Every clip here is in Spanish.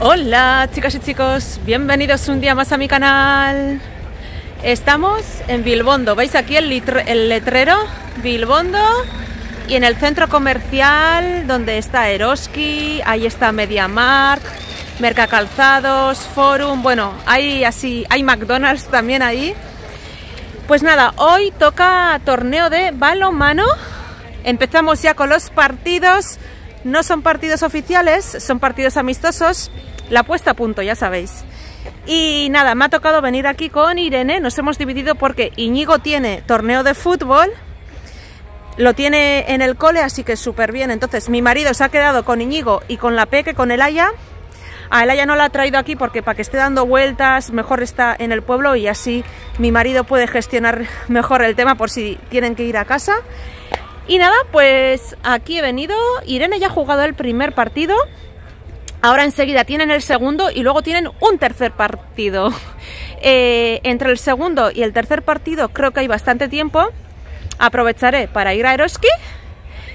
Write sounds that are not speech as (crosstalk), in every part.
Hola chicas y chicos, bienvenidos un día más a mi canal. Estamos en Bilbondo, ¿veis aquí el, letrero? Bilbondo y en el centro comercial donde está Eroski, ahí está MediaMarkt, Mercacalzados, Forum, bueno, hay así, hay McDonald's también ahí. Pues nada, hoy toca torneo de balonmano. Empezamos ya con los partidos. No son partidos oficiales, son partidos amistosos. La puesta a punto, ya sabéis. Y nada, me ha tocado venir aquí con Irene. Nos hemos dividido porque Iñigo tiene torneo de fútbol. Lo tiene en el cole, así que súper bien. Entonces, mi marido se ha quedado con Iñigo y con la Peque, con el Aya. A Elaya no la ha traído aquí porque para que esté dando vueltas, mejor está en el pueblo y así mi marido puede gestionar mejor el tema por si tienen que ir a casa. Y nada, pues aquí he venido. Irene ya ha jugado el primer partido. Ahora enseguida tienen el segundo y luego tienen un tercer partido. (laughs) Eh, entre el segundo y el tercer partido creo que hay bastante tiempo. Aprovecharé para ir a Eroski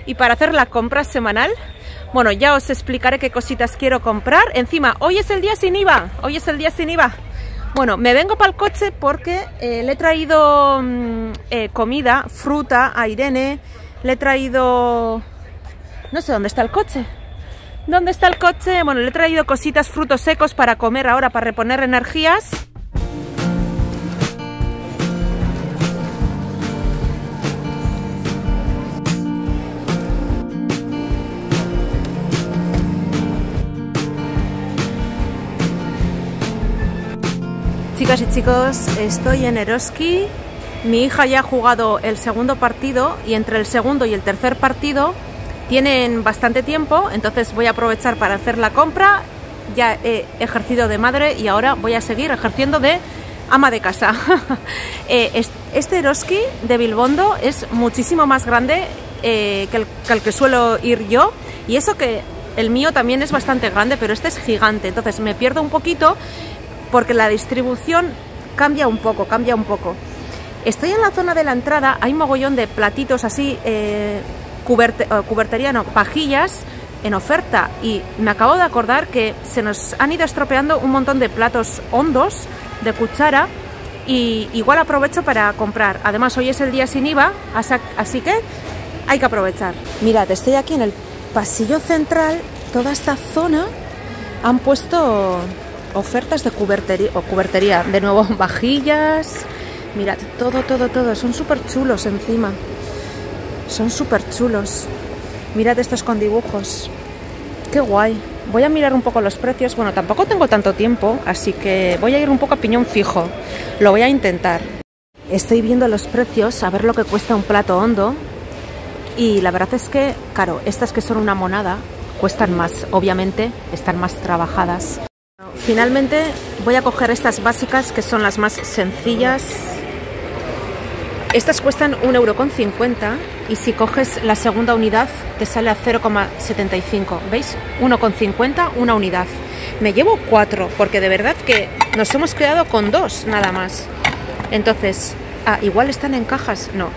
y para hacer la compra semanal. Bueno, ya os explicaré qué cositas quiero comprar. Encima, hoy es el día sin IVA. Hoy es el día sin IVA. Bueno, me vengo para el coche porque eh, le he traído mm, eh, comida, fruta a Irene. Le he traído... No sé dónde está el coche. ¿Dónde está el coche? Bueno, le he traído cositas, frutos secos para comer ahora, para reponer energías. Chicas y chicos, estoy en Eroski. Mi hija ya ha jugado el segundo partido y entre el segundo y el tercer partido tienen bastante tiempo, entonces voy a aprovechar para hacer la compra. Ya he ejercido de madre y ahora voy a seguir ejerciendo de ama de casa. (laughs) Eh, es- este Eroski de Bilbondo es muchísimo más grande eh, que, el, que el que suelo ir yo y eso que el mío también es bastante grande, pero este es gigante, entonces me pierdo un poquito porque la distribución cambia un poco, cambia un poco. Estoy en la zona de la entrada, hay mogollón de platitos así, eh, eh, cubertería, no, pajillas en oferta y me acabo de acordar que se nos han ido estropeando un montón de platos hondos de cuchara y igual aprovecho para comprar. Además hoy es el día sin IVA, así que hay que aprovechar. Mirad, estoy aquí en el pasillo central, toda esta zona han puesto ofertas de cubertería, o cubertería, de nuevo (laughs) vajillas. Mirad, todo, todo, todo. Son súper chulos encima. Son súper chulos. Mirad estos con dibujos. Qué guay. Voy a mirar un poco los precios. Bueno, tampoco tengo tanto tiempo, así que voy a ir un poco a piñón fijo. Lo voy a intentar. Estoy viendo los precios, a ver lo que cuesta un plato hondo. Y la verdad es que, claro, estas que son una monada cuestan más, obviamente, están más trabajadas. Finalmente voy a coger estas básicas que son las más sencillas. Estas cuestan 1,50€ y si coges la segunda unidad te sale a 0,75. ¿Veis? 1,50 una unidad. Me llevo cuatro porque de verdad que nos hemos quedado con dos nada más. Entonces, ah, igual están en cajas. No,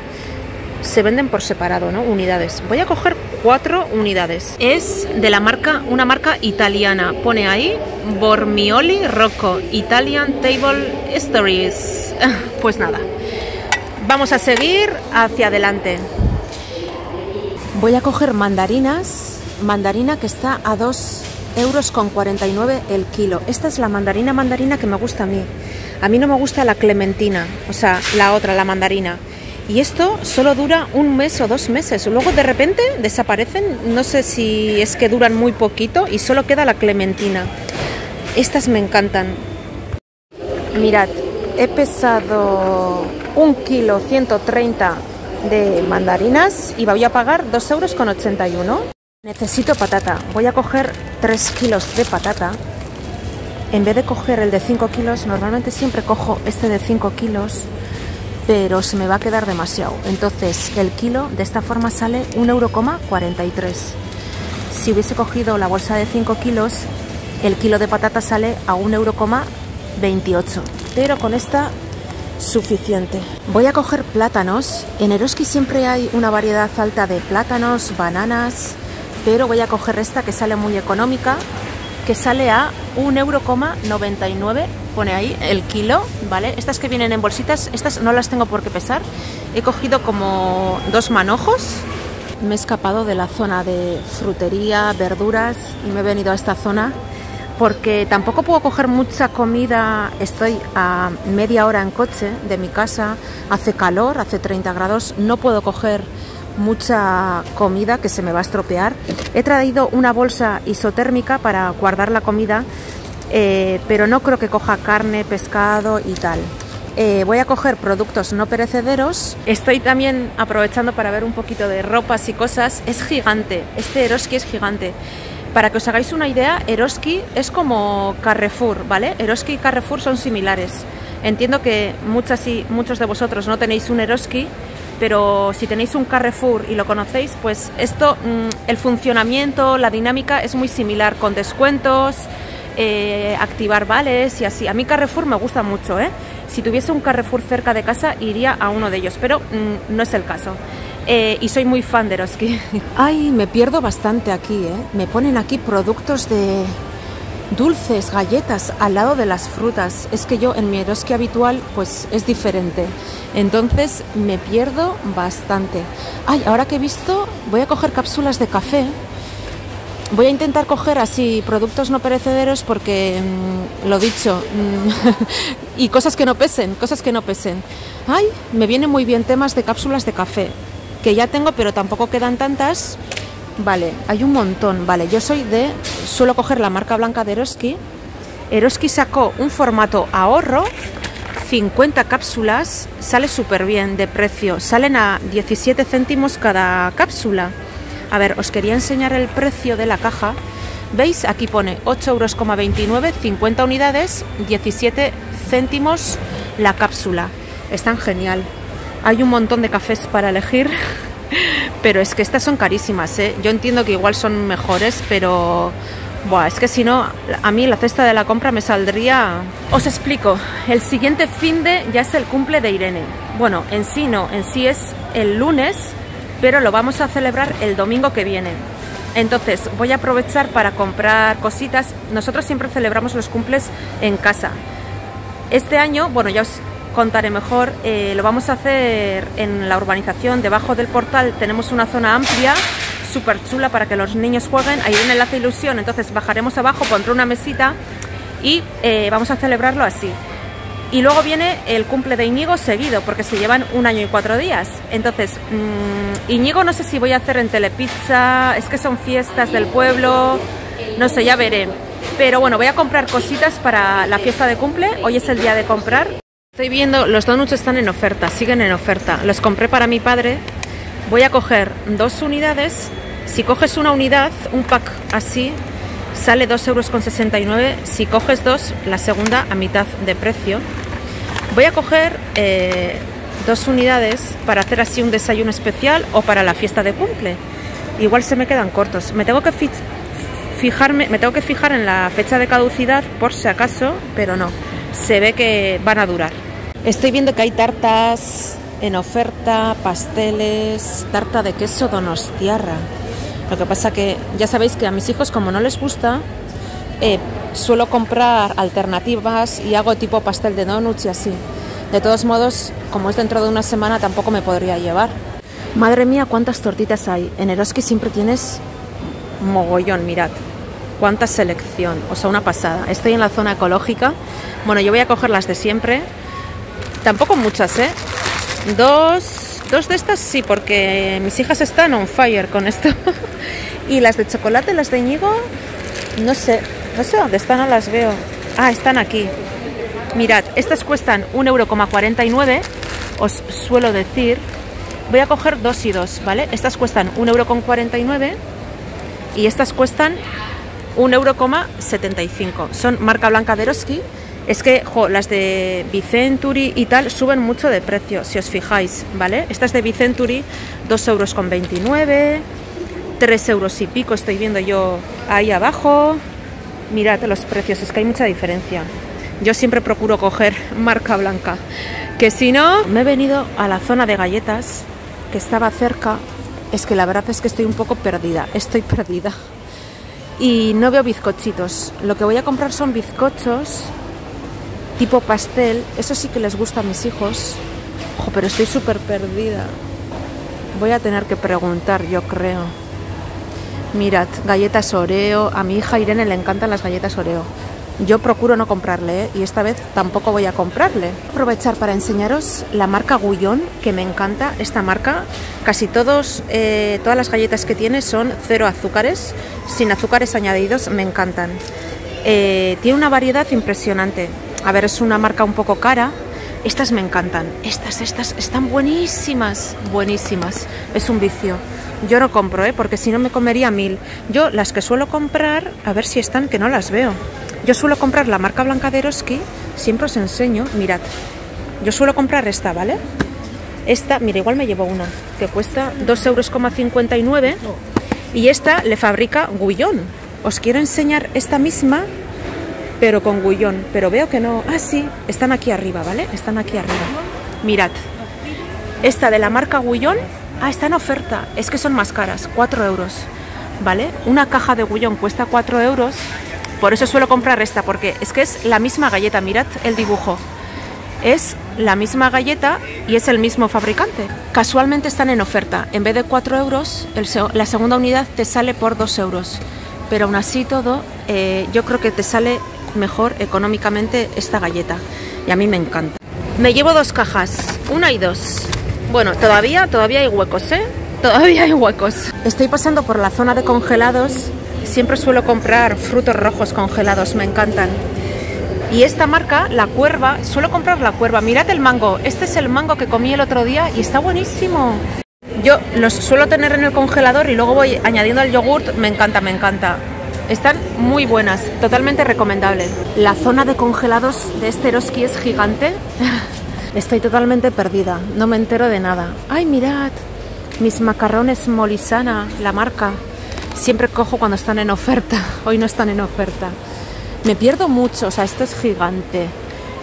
se venden por separado, ¿no? Unidades. Voy a coger cuatro unidades. Es de la marca, una marca italiana. Pone ahí Bormioli Rocco Italian Table Stories. (laughs) Pues nada. Vamos a seguir hacia adelante. Voy a coger mandarinas. Mandarina que está a 2 euros con 49 el kilo. Esta es la mandarina mandarina que me gusta a mí. A mí no me gusta la clementina, o sea, la otra, la mandarina. Y esto solo dura un mes o dos meses. Luego de repente desaparecen. No sé si es que duran muy poquito y solo queda la clementina. Estas me encantan. Mirad, he pesado un kilo 130 de mandarinas y voy a pagar 2 euros con 81. Necesito patata. Voy a coger 3 kilos de patata en vez de coger el de 5 kilos, normalmente siempre cojo este de 5 kilos, pero se me va a quedar demasiado. Entonces el kilo de esta forma sale 1,43€. Si hubiese cogido la bolsa de 5 kilos, el kilo de patata sale a 1,28€. Pero con esta suficiente. Voy a coger plátanos. En Eroski siempre hay una variedad alta de plátanos, bananas, pero voy a coger esta que sale muy económica, que sale a 1,99€, pone ahí el kilo, ¿vale? Estas que vienen en bolsitas, estas no las tengo por qué pesar. He cogido como dos manojos. Me he escapado de la zona de frutería, verduras y me he venido a esta zona porque tampoco puedo coger mucha comida, estoy a media hora en coche de mi casa, hace calor, hace 30 grados, no puedo coger mucha comida que se me va a estropear. He traído una bolsa isotérmica para guardar la comida, eh, pero no creo que coja carne, pescado y tal. Eh, voy a coger productos no perecederos. Estoy también aprovechando para ver un poquito de ropas y cosas. Es gigante, este Eroski es gigante. Para que os hagáis una idea, Eroski es como Carrefour, ¿vale? Eroski y Carrefour son similares. Entiendo que muchas y muchos de vosotros no tenéis un Eroski, pero si tenéis un Carrefour y lo conocéis, pues esto, mm, el funcionamiento, la dinámica es muy similar, con descuentos, eh, activar vales y así. A mí Carrefour me gusta mucho, ¿eh? Si tuviese un Carrefour cerca de casa, iría a uno de ellos, pero mm, no es el caso. Eh, y soy muy fan de Eroski. (laughs) Ay, me pierdo bastante aquí, ¿eh? Me ponen aquí productos de dulces, galletas al lado de las frutas. Es que yo en mi Eroski habitual pues es diferente. Entonces me pierdo bastante. Ay, ahora que he visto, voy a coger cápsulas de café. Voy a intentar coger así productos no perecederos porque, mm, lo dicho, mm, (laughs) y cosas que no pesen, cosas que no pesen. Ay, me vienen muy bien temas de cápsulas de café que ya tengo, pero tampoco quedan tantas. Vale, hay un montón. Vale, yo soy de. Suelo coger la marca blanca de Eroski. Eroski sacó un formato ahorro, 50 cápsulas, sale súper bien de precio. Salen a 17 céntimos cada cápsula. A ver, os quería enseñar el precio de la caja. ¿Veis? Aquí pone 8,29 euros, 50 unidades, 17 céntimos la cápsula. Están genial. Hay un montón de cafés para elegir, (laughs) pero es que estas son carísimas. ¿eh? Yo entiendo que igual son mejores, pero Buah, es que si no, a mí la cesta de la compra me saldría... Os explico, el siguiente fin de ya es el cumple de Irene. Bueno, en sí no, en sí es el lunes, pero lo vamos a celebrar el domingo que viene. Entonces voy a aprovechar para comprar cositas. Nosotros siempre celebramos los cumples en casa. Este año, bueno, ya os contaré mejor. Eh, lo vamos a hacer en la urbanización, debajo del portal tenemos una zona amplia, súper chula para que los niños jueguen. Ahí viene Enlace Ilusión, entonces bajaremos abajo, pondré una mesita y eh, vamos a celebrarlo así. Y luego viene el cumple de Iñigo seguido, porque se llevan un año y cuatro días. Entonces, mmm, Iñigo no sé si voy a hacer en Telepizza, es que son fiestas del pueblo, no sé, ya veré. Pero bueno, voy a comprar cositas para la fiesta de cumple, hoy es el día de comprar. Estoy viendo, los donuts están en oferta, siguen en oferta. Los compré para mi padre. Voy a coger dos unidades. Si coges una unidad, un pack así, sale 2,69 euros. Si coges dos, la segunda a mitad de precio. Voy a coger eh, dos unidades para hacer así un desayuno especial o para la fiesta de cumple. Igual se me quedan cortos. Me tengo que fijarme, me tengo que fijar en la fecha de caducidad por si acaso, pero no. Se ve que van a durar. Estoy viendo que hay tartas en oferta, pasteles, tarta de queso donostiarra. Lo que pasa que ya sabéis que a mis hijos como no les gusta, eh, suelo comprar alternativas y hago tipo pastel de donuts y así. De todos modos, como es dentro de una semana, tampoco me podría llevar. Madre mía, cuántas tortitas hay. En Eroski siempre tienes mogollón, mirad. Cuánta selección, o sea, una pasada. Estoy en la zona ecológica. Bueno, yo voy a coger las de siempre, Tampoco muchas, ¿eh? Dos, dos de estas sí, porque mis hijas están on fire con esto. (laughs) y las de chocolate, las de Íñigo, no sé, no sé dónde están, no las veo. Ah, están aquí. Mirad, estas cuestan 1,49€, os suelo decir. Voy a coger dos y dos, ¿vale? Estas cuestan 1,49€ y estas cuestan 1,75€. Son marca blanca de Eroski. Es que jo, las de Vicenturi y tal suben mucho de precio, si os fijáis, ¿vale? Estas de Vicenturi, 2,29€, 3 euros y pico estoy viendo yo ahí abajo. Mirad los precios, es que hay mucha diferencia. Yo siempre procuro coger (laughs) marca blanca, que si no, me he venido a la zona de galletas, que estaba cerca. Es que la verdad es que estoy un poco perdida, estoy perdida. Y no veo bizcochitos. Lo que voy a comprar son bizcochos tipo pastel. Eso sí que les gusta a mis hijos. Ojo, pero estoy súper perdida. Voy a tener que preguntar, yo creo. Mirad, galletas Oreo. A mi hija Irene le encantan las galletas Oreo. Yo procuro no comprarle ¿eh? y esta vez tampoco voy a comprarle. Aprovechar para enseñaros la marca Gullón, que me encanta esta marca. Casi todos, eh, todas las galletas que tiene son cero azúcares, sin azúcares añadidos, me encantan. Eh, tiene una variedad impresionante. A ver, es una marca un poco cara. Estas me encantan. Estas, estas están buenísimas, buenísimas. Es un vicio. Yo no compro, ¿eh? porque si no me comería mil. Yo las que suelo comprar, a ver si están, que no las veo. Yo suelo comprar la marca blanca de Eroski, siempre os enseño, mirad. Yo suelo comprar esta, ¿vale? Esta, mira, igual me llevo una, que cuesta 2,59 euros. Y esta le fabrica Gullón. Os quiero enseñar esta misma, pero con Gullón. Pero veo que no... Ah, sí, están aquí arriba, ¿vale? Están aquí arriba. Mirad. Esta de la marca Gullón Ah, está en oferta. Es que son más caras, 4 euros. ¿Vale? Una caja de Gullón cuesta 4 euros. Por eso suelo comprar esta, porque es que es la misma galleta. Mirad el dibujo. Es la misma galleta y es el mismo fabricante. Casualmente están en oferta. En vez de 4 euros, la segunda unidad te sale por 2 euros. Pero aún así todo, eh, yo creo que te sale mejor económicamente esta galleta. Y a mí me encanta. Me llevo dos cajas, una y dos. Bueno, todavía, todavía hay huecos, ¿eh? Todavía hay huecos. Estoy pasando por la zona de congelados. Siempre suelo comprar frutos rojos congelados, me encantan. Y esta marca, la cuerva, suelo comprar la cuerva. Mirad el mango. Este es el mango que comí el otro día y está buenísimo. Yo los suelo tener en el congelador y luego voy añadiendo el yogurt. Me encanta, me encanta. Están muy buenas, totalmente recomendable. La zona de congelados de este Eroski es gigante. (laughs) Estoy totalmente perdida, no me entero de nada. ¡Ay, mirad! Mis macarrones Molisana, la marca. Siempre cojo cuando están en oferta. (laughs) Hoy no están en oferta. Me pierdo mucho, o sea, esto es gigante.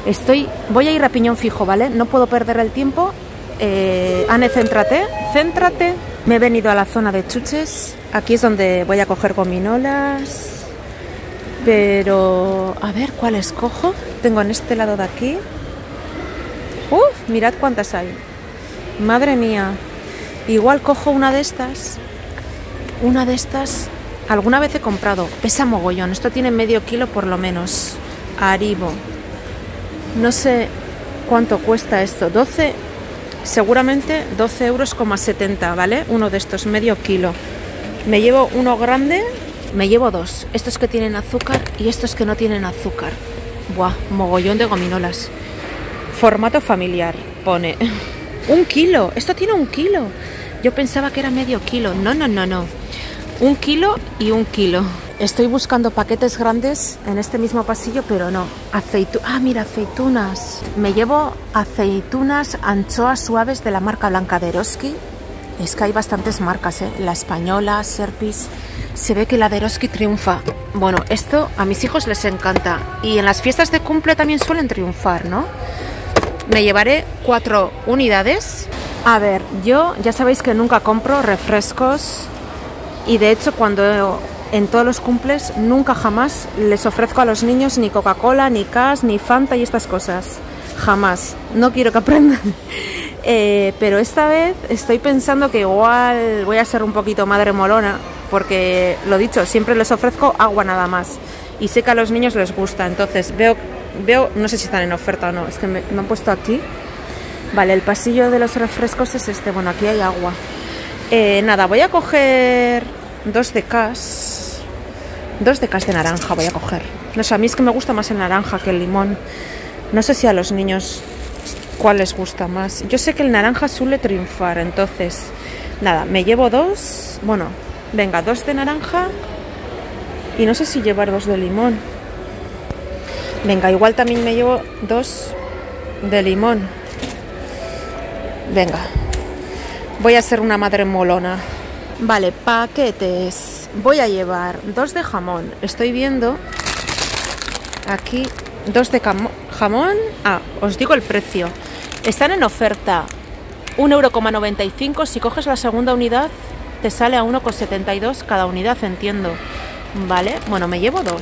Estoy, voy a ir a piñón fijo, ¿vale? No puedo perder el tiempo. Eh, Ane, céntrate, céntrate. Me he venido a la zona de chuches. Aquí es donde voy a coger gominolas. Pero, a ver, ¿cuál escojo? Tengo en este lado de aquí Uf, mirad cuántas hay. Madre mía. Igual cojo una de estas. Una de estas. Alguna vez he comprado. Pesa mogollón. Esto tiene medio kilo por lo menos. Aribo. No sé cuánto cuesta esto. 12. Seguramente 12 euros, 70, ¿vale? Uno de estos, medio kilo. Me llevo uno grande. Me llevo dos. Estos que tienen azúcar y estos que no tienen azúcar. Buah, mogollón de gominolas. Formato familiar, pone. Un kilo, esto tiene un kilo. Yo pensaba que era medio kilo. No, no, no, no. Un kilo y un kilo. Estoy buscando paquetes grandes en este mismo pasillo, pero no. Aceitu ah, mira, aceitunas. Me llevo aceitunas anchoas suaves de la marca Blanca de Eroski. Es que hay bastantes marcas, ¿eh? La española, Serpis. Se ve que la de Eroski triunfa. Bueno, esto a mis hijos les encanta. Y en las fiestas de cumple también suelen triunfar, ¿no? Me llevaré cuatro unidades. A ver, yo ya sabéis que nunca compro refrescos y de hecho cuando en todos los cumples nunca jamás les ofrezco a los niños ni Coca-Cola, ni Cas, ni Fanta y estas cosas. Jamás. No quiero que aprendan. (laughs) Eh, pero esta vez estoy pensando que igual voy a ser un poquito madre molona porque lo dicho, siempre les ofrezco agua nada más y sé que a los niños les gusta. Entonces veo Veo, no sé si están en oferta o no, es que me, han puesto aquí. Vale, el pasillo de los refrescos es este. Bueno, aquí hay agua. Eh, nada, voy a coger dos de cas. Dos de cas de naranja voy a coger. No sé, a mí es que me gusta más el naranja que el limón. No sé si a los niños cuál les gusta más. Yo sé que el naranja suele triunfar, entonces, nada, me llevo dos. Bueno, venga, dos de naranja Y no sé si llevar dos de limón. Venga, igual también me llevo dos de limón. Venga, voy a ser una madre molona. Vale, paquetes. Voy a llevar dos de jamón. Estoy viendo aquí dos de jamón. Ah, os digo el precio. Están en oferta 1,95€. Si coges la segunda unidad, te sale a 1,72 cada unidad, entiendo. Vale, bueno, me llevo dos.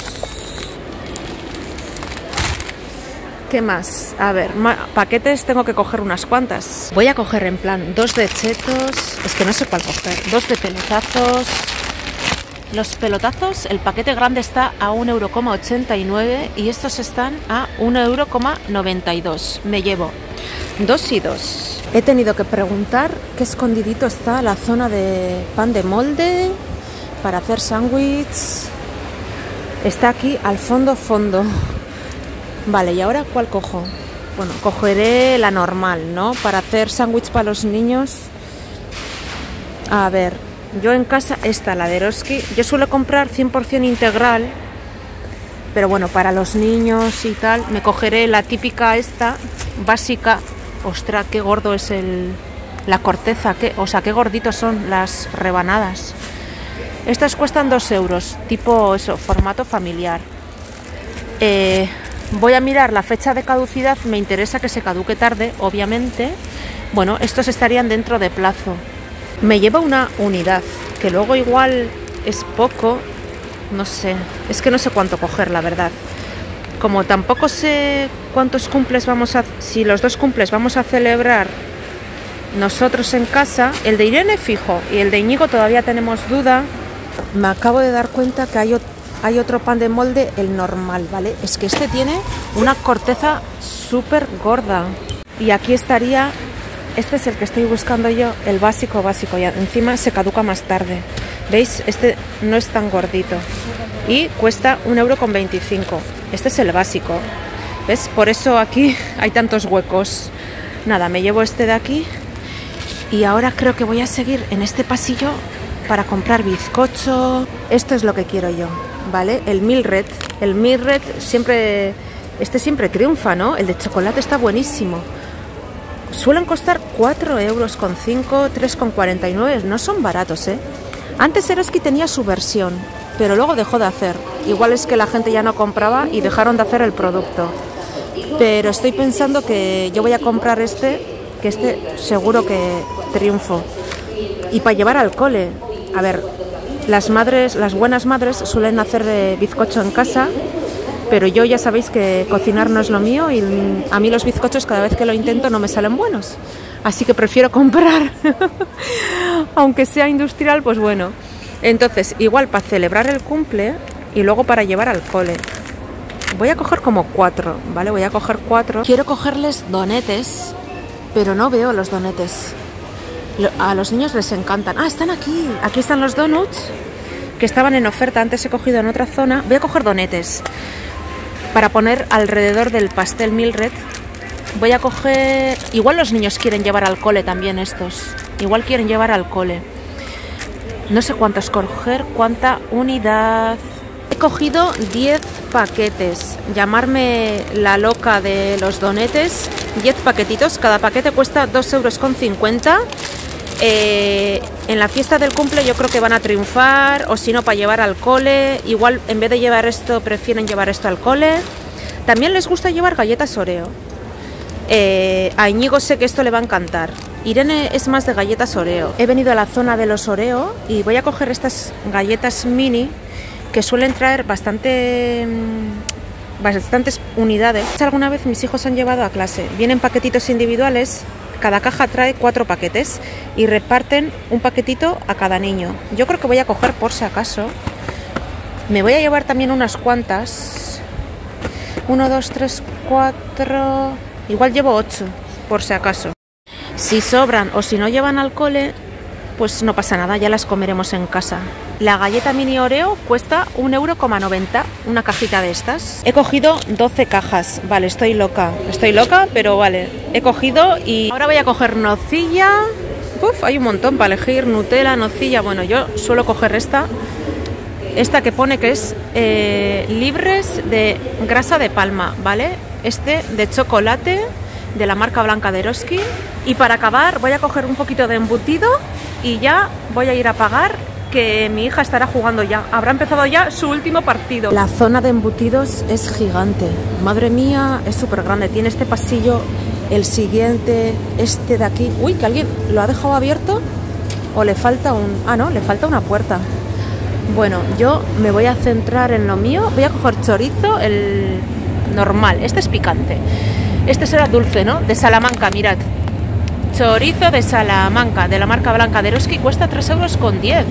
¿Qué más? A ver, paquetes tengo que coger unas cuantas. Voy a coger en plan dos de chetos. Es que no sé cuál coger. Dos de pelotazos. Los pelotazos, el paquete grande está a 1,89€ y estos están a 1,92€. Me llevo dos y dos. He tenido que preguntar qué escondidito está la zona de pan de molde para hacer sándwiches. Está aquí al fondo, fondo. Vale, ¿y ahora cuál cojo? Bueno, cogeré la normal, ¿no? Para hacer sándwich para los niños. A ver, yo en casa, esta, la de Eroski, yo suelo comprar 100% integral, pero bueno, para los niños y tal, me cogeré la típica esta, básica. Ostras, qué gordo es el, la corteza, qué, o sea, qué gorditos son las rebanadas. Estas cuestan 2 euros, tipo eso, formato familiar. Eh, voy a mirar la fecha de caducidad, me interesa que se caduque tarde, obviamente. Bueno, estos estarían dentro de plazo. Me lleva una unidad, que luego igual es poco, no sé, es que no sé cuánto coger, la verdad. Como tampoco sé cuántos cumples vamos a, si los dos cumples vamos a celebrar nosotros en casa, el de Irene fijo y el de Íñigo todavía tenemos duda. Me acabo de dar cuenta que hay, hay otro pan de molde, el normal, ¿vale? Es que este tiene una corteza súper gorda. Y aquí estaría este es el que estoy buscando yo, el básico básico. Y encima se caduca más tarde. ¿Veis? Este no es tan gordito. Y cuesta 1,25€. Este es el básico. ¿Ves? Por eso aquí (laughs) hay tantos huecos. Nada, me llevo este de aquí. Y ahora creo que voy a seguir en este pasillo para comprar bizcocho. Esto es lo que quiero yo, ¿vale? El Milred. El Milred siempre... Este siempre triunfa, ¿no? El de chocolate está buenísimo. Suelen costar 4 euros con 5, 3,49. No son baratos, ¿eh? Antes Eroski tenía su versión, pero luego dejó de hacer. Igual es que la gente ya no compraba y dejaron de hacer el producto. Pero estoy pensando que yo voy a comprar este, que este seguro que triunfo. Y para llevar al cole. A ver, las madres, las buenas madres suelen hacer de bizcocho en casa pero yo ya sabéis que cocinar no es lo mío y a mí los bizcochos cada vez que lo intento no me salen buenos. Así que prefiero comprar, (laughs) aunque sea industrial, pues bueno. Entonces, igual para celebrar el cumple y luego para llevar al cole. Voy a coger como cuatro, ¿vale? Voy a coger cuatro. Quiero cogerles donetes, pero no veo los donetes. A los niños les encantan. Ah, están aquí. Aquí están los donuts que estaban en oferta. Antes he cogido en otra zona. Voy a coger donetes para poner alrededor del pastel Milred. Voy a coger... Igual los niños quieren llevar al cole también estos. Igual quieren llevar al cole. No sé cuántos coger, cuánta unidad. He cogido 10 paquetes. Llamarme la loca de los donetes. 10 paquetitos. Cada paquete cuesta 2,50 euros. Eh, en la fiesta del cumple yo creo que van a triunfar, o si no, para llevar al cole. Igual en vez de llevar esto, prefieren llevar esto al cole. También les gusta llevar galletas Oreo. Eh, a Íñigo sé que esto le va a encantar. Irene es más de galletas Oreo. He venido a la zona de los Oreo y voy a coger estas galletas mini que suelen traer bastante mm, bastantes unidades. Alguna vez mis hijos han llevado a clase. Vienen paquetitos individuales cada caja trae cuatro paquetes y reparten un paquetito a cada niño. Yo creo que voy a coger por si acaso. Me voy a llevar también unas cuantas. Uno, dos, tres, cuatro. Igual llevo ocho, por si acaso. Si sobran o si no llevan al cole, pues no pasa nada, ya las comeremos en casa. La galleta mini Oreo cuesta 1,90€, una cajita de estas. He cogido 12 cajas, vale, estoy loca, estoy loca, pero vale. He cogido y ahora voy a coger nocilla. Uf, hay un montón para elegir, Nutella, nocilla, bueno, yo suelo coger esta. esta que pone que es eh, libres de grasa de palma, ¿vale? Este de chocolate de la marca blanca de Eroski. Y para acabar voy a coger un poquito de embutido y ya voy a ir a pagar que mi hija estará jugando ya. Habrá empezado ya su último partido. La zona de embutidos es gigante. Madre mía, es súper grande. Tiene este pasillo, el siguiente, este de aquí. Uy, que alguien lo ha dejado abierto o le falta un... Ah, no, le falta una puerta. Bueno, yo me voy a centrar en lo mío. Voy a coger chorizo, el normal. Este es picante. Este será dulce, ¿no? De Salamanca, mirad. Chorizo de Salamanca, de la marca blanca de Eroski, cuesta 3 euros con 10.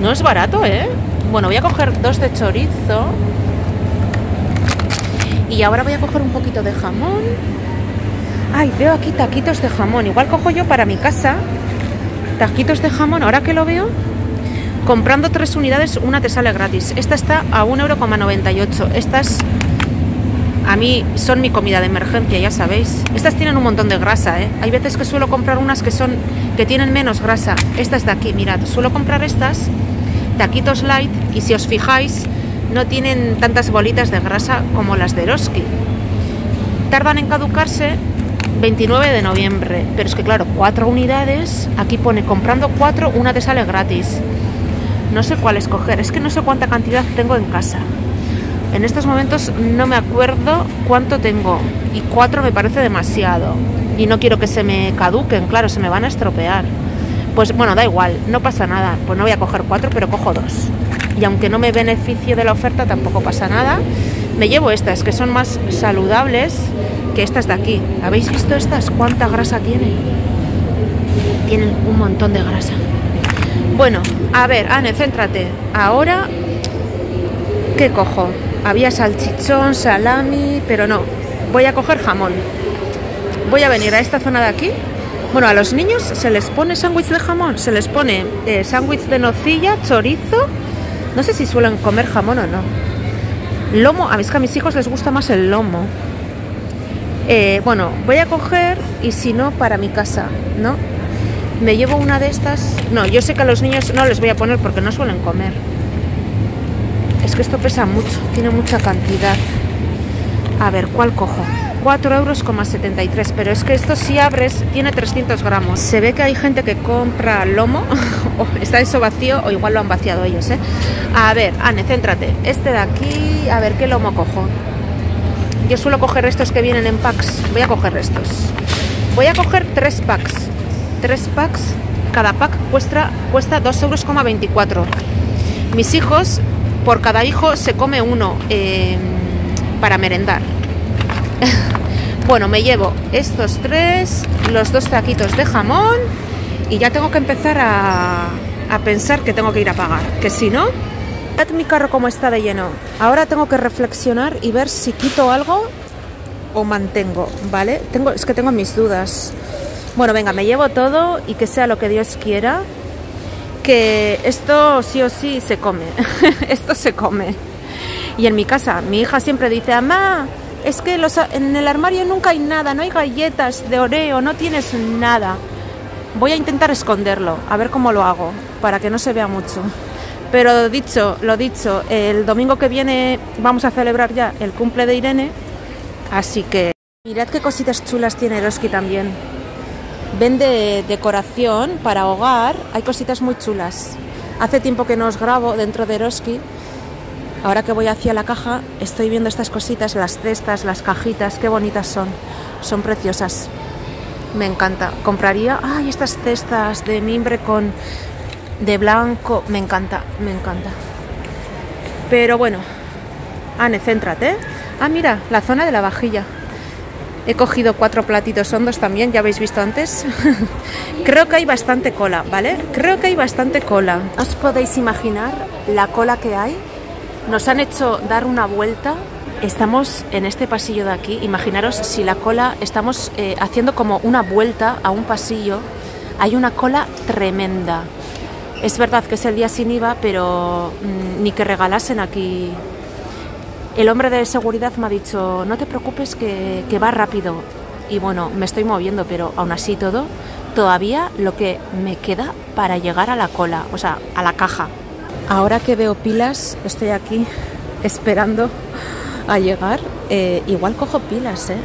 No es barato, ¿eh? Bueno, voy a coger dos de chorizo. Y ahora voy a coger un poquito de jamón. Ay, veo aquí taquitos de jamón. Igual cojo yo para mi casa taquitos de jamón. Ahora que lo veo, comprando tres unidades, una te sale gratis. Esta está a 1,98€. Estas a mí son mi comida de emergencia, ya sabéis. Estas tienen un montón de grasa, ¿eh? Hay veces que suelo comprar unas que son que tienen menos grasa. Estas de aquí, mirad, suelo comprar estas taquitos light y si os fijáis no tienen tantas bolitas de grasa como las de Eroski. Tardan en caducarse 29 de noviembre, pero es que claro, cuatro unidades, aquí pone comprando cuatro, una te sale gratis. No sé cuál escoger, es que no sé cuánta cantidad tengo en casa. En estos momentos no me acuerdo cuánto tengo y cuatro me parece demasiado. Y no quiero que se me caduquen, claro, se me van a estropear. Pues bueno, da igual, no pasa nada. Pues no voy a coger cuatro, pero cojo dos. Y aunque no me beneficie de la oferta, tampoco pasa nada. Me llevo estas, que son más saludables que estas de aquí. ¿Habéis visto estas? ¿Cuánta grasa tienen? Tienen un montón de grasa. Bueno, a ver, Anne, céntrate. Ahora, ¿qué cojo? Había salchichón, salami, pero no. Voy a coger jamón. Voy a venir a esta zona de aquí bueno, a los niños se les pone sándwich de jamón, se les pone eh, sándwich de nocilla, chorizo. No sé si suelen comer jamón o no. Lomo, a que a mis hijos les gusta más el lomo. Eh, bueno, voy a coger y si no, para mi casa, ¿no? Me llevo una de estas. No, yo sé que a los niños no les voy a poner porque no suelen comer. Es que esto pesa mucho, tiene mucha cantidad. A ver, ¿cuál cojo? 4 euros, pero es que esto si abres tiene 300 gramos. Se ve que hay gente que compra lomo, (laughs) o está eso vacío, o igual lo han vaciado ellos, ¿eh? A ver, Anne, céntrate. Este de aquí, a ver, ¿qué lomo cojo? Yo suelo coger estos que vienen en packs. Voy a coger estos. Voy a coger tres packs. Tres packs. Cada pack cuesta, cuesta 2,24 euros. Mis hijos, por cada hijo se come uno eh, para merendar. (laughs) bueno, me llevo estos tres, los dos taquitos de jamón y ya tengo que empezar a, pensar que tengo que ir a pagar. Que si no, mirad mi carro como está de lleno. Ahora tengo que reflexionar y ver si quito algo o mantengo, ¿vale? Tengo, es que tengo mis dudas. Bueno, venga, me llevo todo y que sea lo que Dios quiera. Que esto sí o sí se come. (laughs) esto se come. Y en mi casa, mi hija siempre dice, mamá, es que en el armario nunca hay nada, no hay galletas de oreo, no tienes nada. Voy a intentar esconderlo, a ver cómo lo hago, para que no se vea mucho. Pero dicho, lo dicho, el domingo que viene vamos a celebrar ya el cumple de Irene, así que mirad qué cositas chulas tiene Eroski también. Vende decoración para hogar, hay cositas muy chulas. Hace tiempo que no os grabo dentro de Eroski Ahora que voy hacia la caja, estoy viendo estas cositas, las cestas, las cajitas, qué bonitas son. Son preciosas. Me encanta. Compraría, ay, estas cestas de mimbre con de blanco, me encanta, me encanta. Pero bueno, Anne, céntrate. Ah, mira, la zona de la vajilla. He cogido cuatro platitos hondos también, ya habéis visto antes. (laughs) Creo que hay bastante cola, ¿vale? Creo que hay bastante cola. ¿Os podéis imaginar la cola que hay? Nos han hecho dar una vuelta. Estamos en este pasillo de aquí. Imaginaros si la cola, estamos eh, haciendo como una vuelta a un pasillo. Hay una cola tremenda. Es verdad que es el día sin IVA, pero mm, ni que regalasen aquí. El hombre de seguridad me ha dicho, no te preocupes que, va rápido. Y bueno, me estoy moviendo, pero aún así todo, todavía lo que me queda para llegar a la cola, o sea, a la caja. Ahora que veo pilas, estoy aquí esperando a llegar. Eh, igual cojo pilas, ¿eh?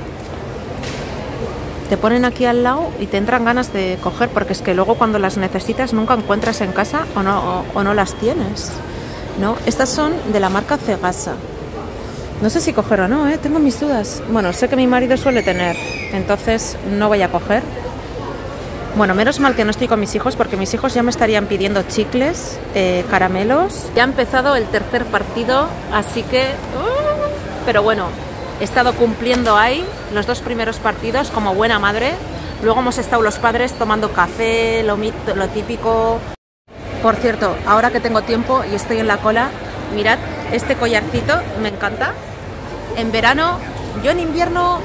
Te ponen aquí al lado y te entran ganas de coger, porque es que luego cuando las necesitas nunca encuentras en casa o no, o, no las tienes. ¿no? Estas son de la marca Cegasa. No sé si coger o no, ¿eh? tengo mis dudas. Bueno, sé que mi marido suele tener, entonces no voy a coger. Bueno, menos mal que no estoy con mis hijos porque mis hijos ya me estarían pidiendo chicles, eh, caramelos. Ya ha empezado el tercer partido, así que... ¡uh! pero bueno, he estado cumpliendo ahí los dos primeros partidos como buena madre. Luego hemos estado los padres tomando café, lo, lo típico. Por cierto, ahora que tengo tiempo y estoy en la cola, mirad, este collarcito me encanta. En verano, yo en invierno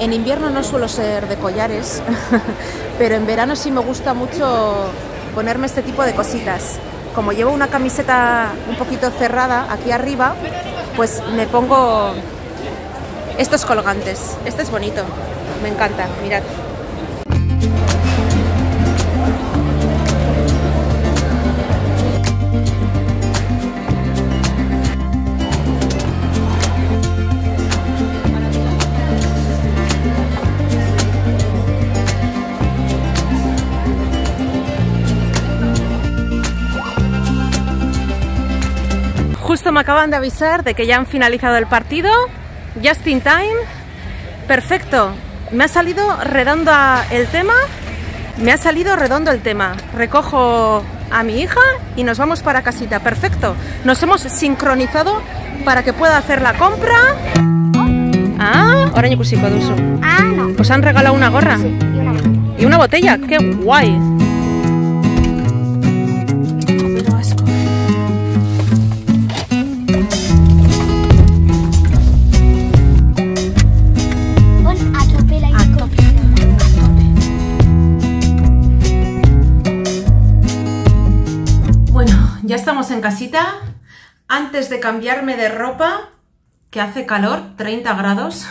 en invierno no suelo ser de collares, (laughs) pero en verano sí me gusta mucho ponerme este tipo de cositas. Como llevo una camiseta un poquito cerrada aquí arriba, pues me pongo estos colgantes. Este es bonito, me encanta, mirad. Justo me acaban de avisar de que ya han finalizado el partido. Just in time. Perfecto. Me ha salido redondo el tema. Me ha salido redondo el tema. Recojo a mi hija y nos vamos para casita. Perfecto. Nos hemos sincronizado para que pueda hacer la compra. Ah, ahora uso. Ah, no. Os han regalado una gorra. Sí, y una botella. ¿Y una botella? ¡Qué guay! Casita. Antes de cambiarme de ropa, que hace calor, 30 grados,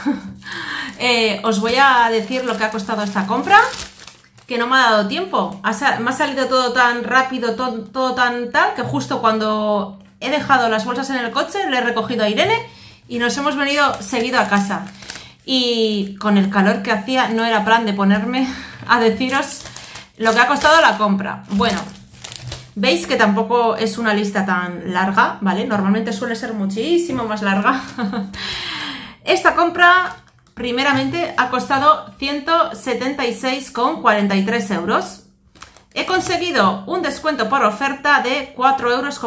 (laughs) eh, os voy a decir lo que ha costado esta compra, que no me ha dado tiempo. me ha salido todo tan rápido, todo, todo tan tal, que justo cuando he dejado las bolsas en el coche, le he recogido a Irene y nos hemos venido seguido a casa. Y con el calor que hacía, no era plan de ponerme (laughs) a deciros lo que ha costado la compra. Bueno, Veis que tampoco es una lista tan larga, ¿vale? Normalmente suele ser muchísimo más larga. (laughs) Esta compra, primeramente, ha costado 176,43 euros. He conseguido un descuento por oferta de 4,31 euros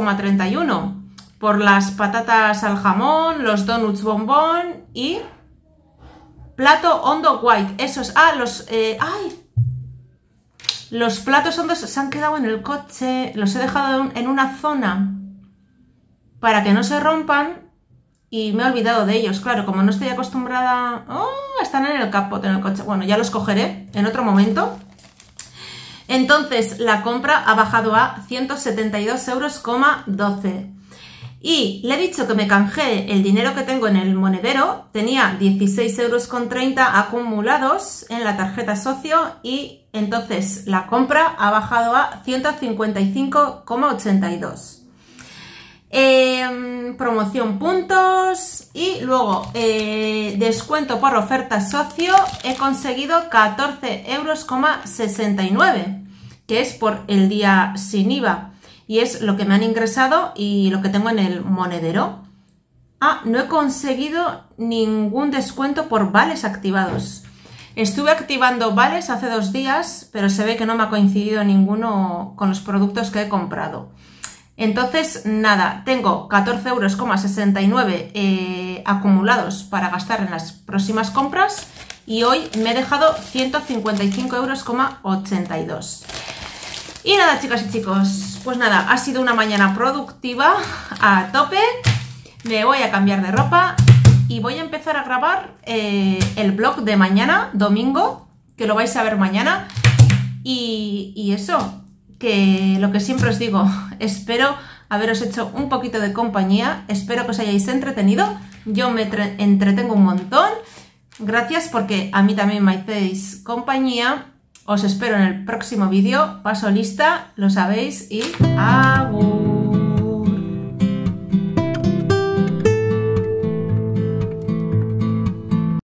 por las patatas al jamón, los donuts bombón y plato hondo white. Esos, ah, los, eh, ay, los platos hondos se han quedado en el coche, los he dejado en una zona para que no se rompan y me he olvidado de ellos. Claro, como no estoy acostumbrada... ¡Oh! Están en el capot, en el coche. Bueno, ya los cogeré en otro momento. Entonces, la compra ha bajado a 172,12 euros. Y le he dicho que me canjeé el dinero que tengo en el monedero. Tenía 16,30 euros acumulados en la tarjeta socio y entonces la compra ha bajado a 155,82. Em, promoción puntos y luego eh, descuento por oferta socio he conseguido 14,69 euros, que es por el día sin IVA y es lo que me han ingresado y lo que tengo en el monedero. Ah, no he conseguido ningún descuento por vales activados. Estuve activando vales hace dos días, pero se ve que no me ha coincidido ninguno con los productos que he comprado. Entonces, nada, tengo 14,69 euros eh, acumulados para gastar en las próximas compras y hoy me he dejado 155,82 euros. Y nada, chicas y chicos, pues nada, ha sido una mañana productiva a tope. Me voy a cambiar de ropa y voy a empezar a grabar eh, el blog de mañana, domingo, que lo vais a ver mañana. Y, eso, que lo que siempre os digo, (laughs) espero haberos hecho un poquito de compañía, espero que os hayáis entretenido, yo me entretengo un montón, gracias porque a mí también me hacéis compañía, os espero en el próximo vídeo, paso lista, lo sabéis y ¡agur!